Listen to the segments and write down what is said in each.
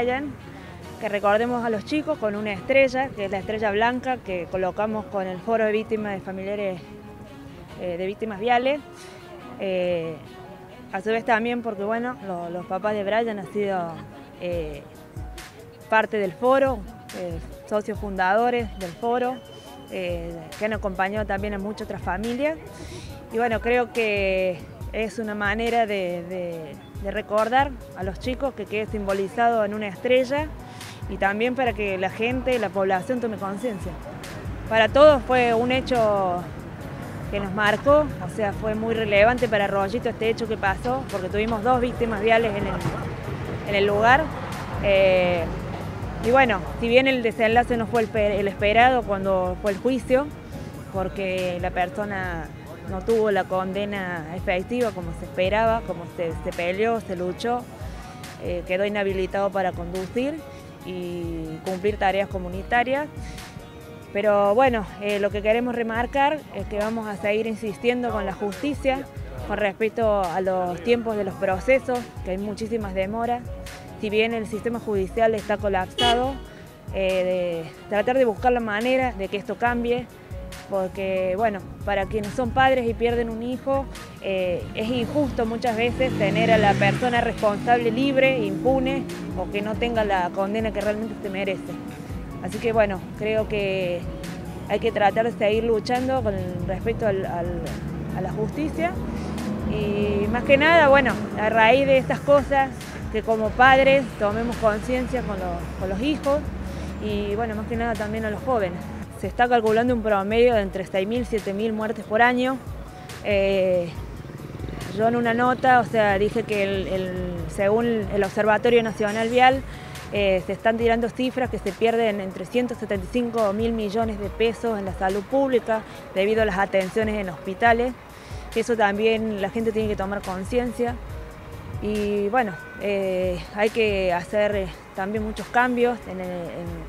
que recordemos a los chicos con una estrella, que es la estrella blanca que colocamos con el foro de víctimas de familiares eh, de víctimas viales. Eh, a su vez también porque bueno, los papás de Brian han sido eh, parte del foro, socios fundadores del foro, que han acompañado también a muchas otras familias. Y bueno, creo que es una manera de, de recordar a los chicos que quede simbolizado en una estrella y también para que la gente, la población tome conciencia. Para todos fue un hecho que nos marcó, o sea, fue muy relevante para Rollito este hecho que pasó, porque tuvimos dos víctimas viales en el, lugar. Eh, y bueno, si bien el desenlace no fue el, esperado cuando fue el juicio, porque la persona no tuvo la condena efectiva como se esperaba, como se, peleó, se luchó, eh, quedó inhabilitado para conducir y cumplir tareas comunitarias. Pero bueno, eh, lo que queremos remarcar es que vamos a seguir insistiendo con la justicia con respecto a los tiempos de los procesos, que hay muchísimas demoras. Si bien el sistema judicial está colapsado, eh, tratar de buscar la manera de que esto cambie, porque bueno, para quienes son padres y pierden un hijo, eh, es injusto muchas veces tener a la persona responsable libre, impune, o que no tenga la condena que realmente se merece. Así que bueno, creo que hay que tratar de seguir luchando con respecto a la justicia y más que nada, bueno, a raíz de estas cosas, que como padres tomemos conciencia con, con los hijos y bueno, más que nada también a los jóvenes se está calculando un promedio de entre 6.000 y 7.000 muertes por año. Eh, yo en una nota, o sea, dije que según el Observatorio Nacional Vial, eh, se están tirando cifras que se pierden entre 175 mil millones de pesos en la salud pública debido a las atenciones en hospitales. Eso también la gente tiene que tomar conciencia. Y bueno, eh, hay que hacer eh, también muchos cambios en,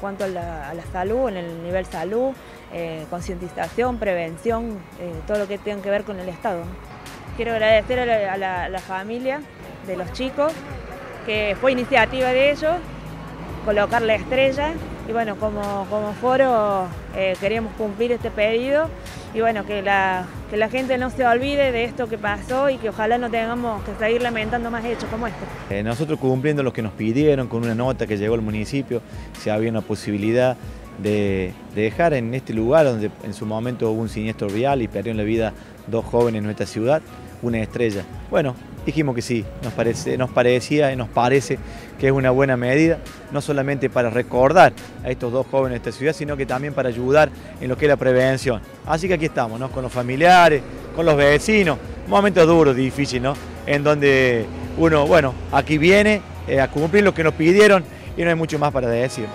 cuanto a la, salud, en el nivel salud, eh, concientización, prevención, todo lo que tenga que ver con el Estado. Quiero agradecer a la, familia de los chicos, que fue iniciativa de ellos, colocar la estrella y bueno, como, como foro queríamos cumplir este pedido y bueno, que la, que la gente no se olvide de esto que pasó y que ojalá no tengamos que seguir lamentando más hechos como este. Eh, nosotros cumpliendo lo que nos pidieron con una nota que llegó al municipio, si había una posibilidad de, dejar en este lugar donde en su momento hubo un siniestro vial y perdieron la vida dos jóvenes en nuestra ciudad, una estrella. Bueno, dijimos que sí, nos, parece, nos parecía y nos parece que es una buena medida, no solamente para recordar a estos dos jóvenes de esta ciudad, sino que también para ayudar en lo que es la prevención. Así que aquí estamos, ¿no? con los familiares, con los vecinos, un momento duro, difícil, ¿no? En donde uno, bueno, aquí viene eh, a cumplir lo que nos pidieron y no hay mucho más para decir.